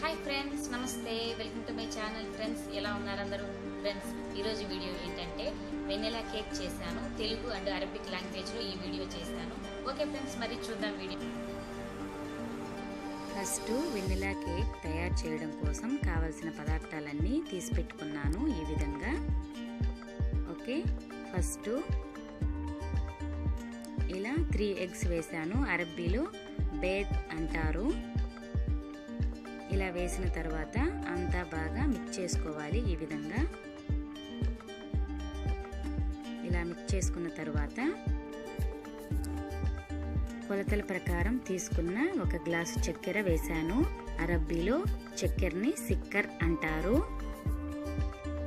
Hi friends నమస్తే. Welcome to my channel friends ఎలా ఉన్నారు అందరూ? ఫ్రెండ్స్ ఈరోజు వీడియో ఏంటంటే వెన్నెలా కేక్ చేశాను. తెలుగు అండ్ అరబిక్ లాంగ్వేజ్లో ఈ వీడియో చేశాను. ఓకే ఫ్రెండ్స్ మరి చూద్దాం వీడియో. ఫస్ట్ వెన్నెలా కేక్ తయారు చేయడం కోసం కావలసిన పదార్థాలన్నీ తీసి పెట్టుకున్నాను ఈ విధంగా. ఓకే ఫస్ట్ ఇలా త్రీ ఎగ్స్ వేసాను అరబ్బీలో బేద్ అంటారు. ఇలా వేసిన తర్వాత అంతా బాగా మిక్స్ చేసుకోవాలి ఈ విధంగా. ఇలా మిక్స్ చేసుకున్న తర్వాత కొలతల ప్రకారం తీసుకున్న ఒక గ్లాసు చక్కెర వేశాను. అరబ్బీలో చక్కెరని సిక్కర్ అంటారు.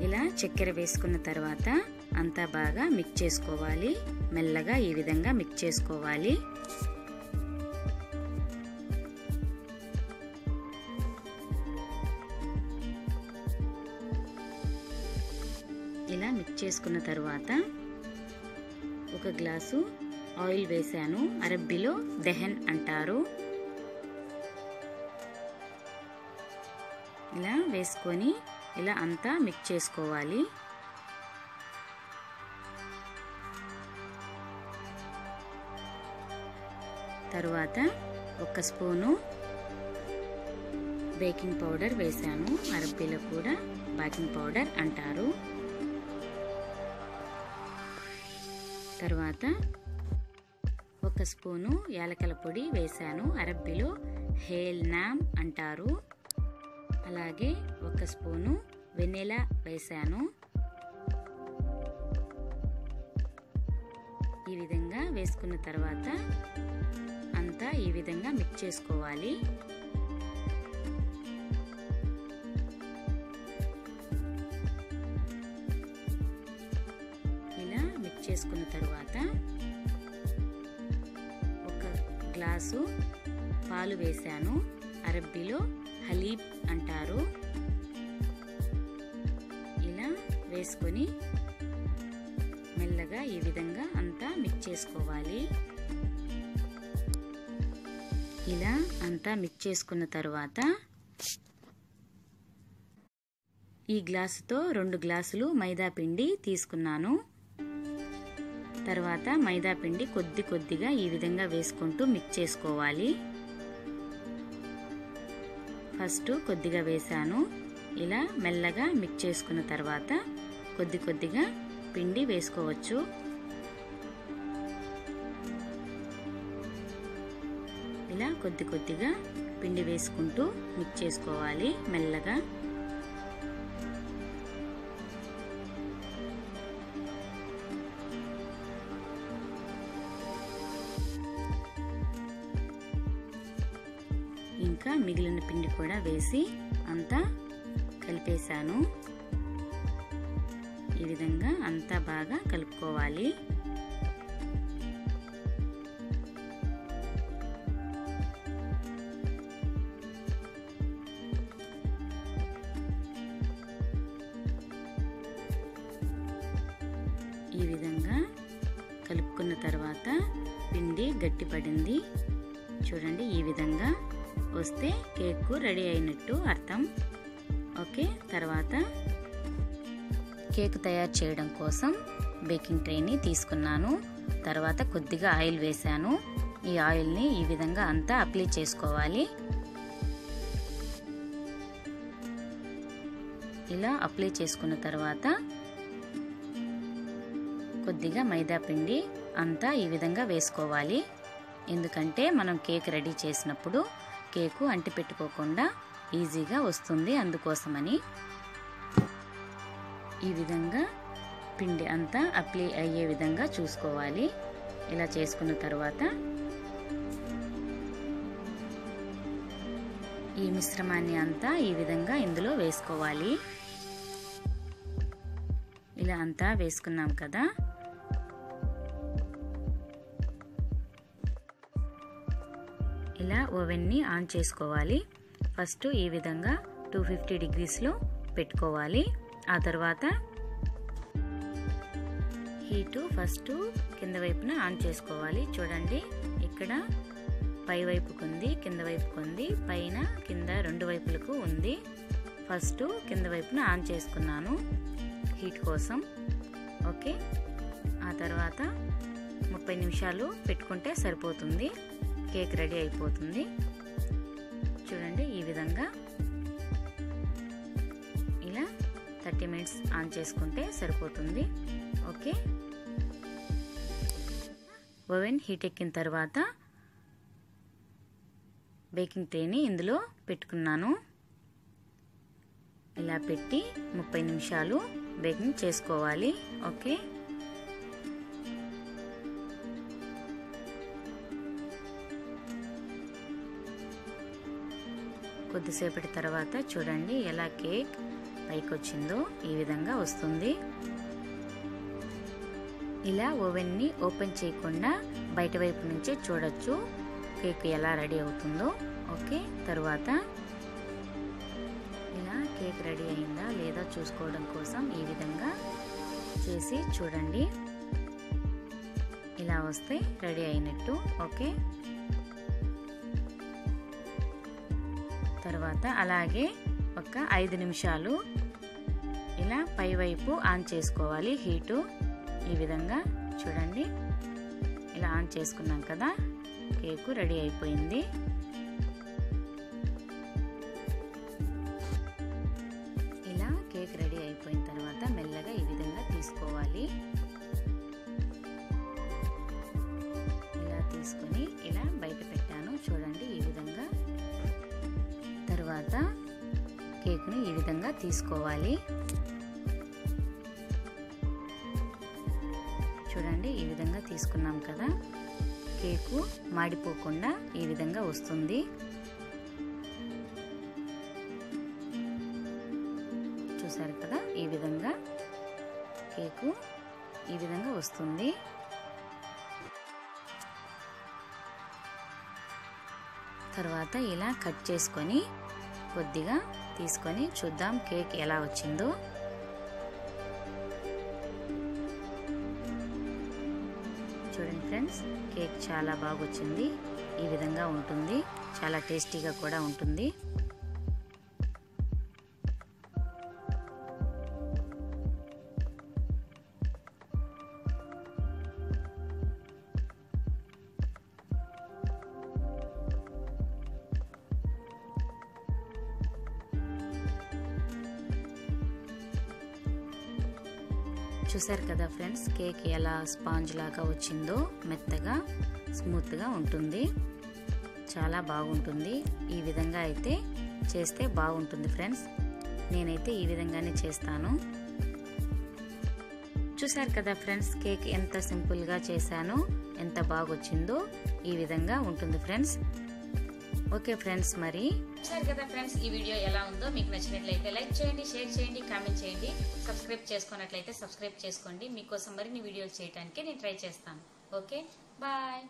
ఇలా చక్కెర వేసుకున్న తర్వాత అంతా బాగా మిక్స్ చేసుకోవాలి. మెల్లగా ఈ విధంగా మిక్స్ చేసుకోవాలి. ఇలా మిక్స్ చేసుకున్న తర్వాత ఒక గ్లాసు ఆయిల్ వేశాను. అరబ్బీలో దెహన్ అంటారు. ఇలా వేసుకొని ఇలా అంతా మిక్స్ చేసుకోవాలి. తరువాత ఒక స్పూను బేకింగ్ పౌడర్ వేశాను. అరబ్బీలో కూడా బేకింగ్ పౌడర్ అంటారు. తర్వాత ఒక స్పూను యాలకల పొడి వేశాను. అరబ్బీలో హేల్ నామ్ అంటారు. అలాగే ఒక స్పూను వెన్నెలా వేశాను. ఈ విధంగా వేసుకున్న తర్వాత అంతా ఈ విధంగా మిక్స్ చేసుకోవాలి. మిక్స్ తర్వాత ఒక గ్లాసు పాలు వేశాను. అరబ్బీలో హలీబ్ అంటారు. ఇలా వేసుకొని మెల్లగా ఈ విధంగా అంతా మిక్స్ చేసుకోవాలి. ఇలా అంతా మిక్స్ చేసుకున్న తర్వాత ఈ గ్లాసుతో రెండు గ్లాసులు మైదా పిండి తీసుకున్నాను. తర్వాత మైదా పిండి కొద్ది కొద్దిగా ఈ విధంగా వేసుకుంటూ మిక్స్ చేసుకోవాలి. ఫస్ట్ కొద్దిగా వేసాను. ఇలా మెల్లగా మిక్స్ చేసుకున్న తర్వాత కొద్ది కొద్దిగా పిండి వేసుకోవచ్చు. ఇలా కొద్ది కొద్దిగా పిండి వేసుకుంటూ మిక్స్ చేసుకోవాలి మెల్లగా. పిండి కూడా వేసి అంతా కలిపేశాను. ఈ విధంగా అంతా బాగా కలుపుకోవాలి. ఈ విధంగా కలుపుకున్న తర్వాత పిండి గట్టిపడింది. చూడండి ఈ విధంగా వస్తే కేక్ రెడీ అయినట్టు అర్థం. ఓకే తర్వాత కేక్ తయారు చేయడం కోసం బేకింగ్ ట్రేని తీసుకున్నాను. తర్వాత కొద్దిగా ఆయిల్ వేశాను. ఈ ఆయిల్ని ఈ విధంగా అంతా అప్లై చేసుకోవాలి. ఇలా అప్లై చేసుకున్న తర్వాత కొద్దిగా మైదా పిండి అంతా ఈ విధంగా వేసుకోవాలి. ఎందుకంటే మనం కేక్ రెడీ చేసినప్పుడు కేకు అంటి పెట్టుకోకుండా ఈజీగా వస్తుంది అందుకోసమని. ఈ విధంగా పిండి అంతా అప్లై అయ్యే విధంగా చూసుకోవాలి. ఇలా చేసుకున్న తర్వాత ఈ మిశ్రమాన్ని అంతా ఈ విధంగా ఇందులో వేసుకోవాలి. ఇలా అంతా వేసుకున్నాం కదా. ఇలా ఓవెన్ని ఆన్ చేసుకోవాలి. ఫస్ట్ ఈ విధంగా టూ ఫిఫ్టీ డిగ్రీస్లో పెట్టుకోవాలి. ఆ తర్వాత హీటు ఫస్ట్ కింద వైపున ఆన్ చేసుకోవాలి. చూడండి ఇక్కడ పై వైపుకు ఉంది కింద వైపుకు ఉంది పైన కింద రెండు వైపులకు ఉంది. ఫస్ట్ కింద వైపున ఆన్ చేసుకున్నాను హీట్ కోసం. ఓకే ఆ తర్వాత ముప్పై నిమిషాలు పెట్టుకుంటే సరిపోతుంది. కేక్ రెడీ అయిపోతుంది. చూడండి ఈ విధంగా ఇలా థర్టీ మినిట్స్ ఆన్ చేసుకుంటే సరిపోతుంది. ఓకే. ఓవెన్ హీట్ ఎక్కిన తర్వాత బేకింగ్ ట్రేని ఇందులో పెట్టుకున్నాను. ఇలా పెట్టి ముప్పై నిమిషాలు బేకింగ్ చేసుకోవాలి. ఓకే. కొద్దిసేపటి తర్వాత చూడండి ఎలా కేక్ పైకి వచ్చిందో ఈ విధంగా వస్తుంది. ఇలా ఓవెన్ని ఓపెన్ చేయకుండా బయట వైపు నుంచే చూడొచ్చు కేక్ ఎలా రెడీ అవుతుందో. ఓకే తర్వాత ఇలా కేక్ రెడీ అయిందా లేదా చూసుకోవడం కోసం ఈ విధంగా చేసి చూడండి. ఇలా వస్తే రెడీ అయినట్టు. ఓకే తర్వాత అలాగే ఒక ఐదు నిమిషాలు ఇలా పైవైపు ఆన్ చేసుకోవాలి. హీటు ఈ విధంగా చూడండి. ఇలా ఆన్ చేసుకున్నాం కదా. కేకు రెడీ అయిపోయింది. కేక్ని ఈ విధంగా తీసుకోవాలి. చూడండి ఈ విధంగా తీసుకున్నాం కదా. కేకు మాడిపోకుండా ఈ విధంగా వస్తుంది. చూసారు కదా ఈ విధంగా కేకు ఈ విధంగా వస్తుంది. తర్వాత ఇలా కట్ చేసుకొని కొద్దిగా తీసుకొని చూద్దాం కేక్ ఎలా వచ్చిందో. చూడండి ఫ్రెండ్స్ కేక్ చాలా బాగా వచ్చింది ఈ విధంగా ఉంటుంది. చాలా టేస్టీగా కూడా ఉంటుంది. చూసారు కదా ఫ్రెండ్స్ కేక్ ఎలా స్పాంజ్ లాగా వచ్చిందో మెత్తగా స్మూత్గా ఉంటుంది. చాలా బాగుంటుంది. ఈ విధంగా అయితే చేస్తే బాగుంటుంది ఫ్రెండ్స్. నేనైతే ఈ విధంగానే చేస్తాను. చూసారు కదా ఫ్రెండ్స్ కేక్ ఎంత సింపుల్గా చేశానో ఎంత బాగొచ్చిందో ఈ విధంగా ఉంటుంది ఫ్రెండ్స్. ఓకే ఫ్రెండ్స్ మరి. సరే కదా ఫ్రెండ్స్ ఈ వీడియో ఎలా ఉందో? మీకు నచ్చినట్లయితే లైక్ చేయండి షేర్ చేయండి కామెంట్ చేయండి. సబ్స్క్రైబ్ చేసుకున్నట్లయితే సబ్స్క్రైబ్ చేసుకోండి. మీకోసం మరిన్ని వీడియోలు చేయడానికి నేను ట్రై చేస్తాను. ఓకే? బాయ్.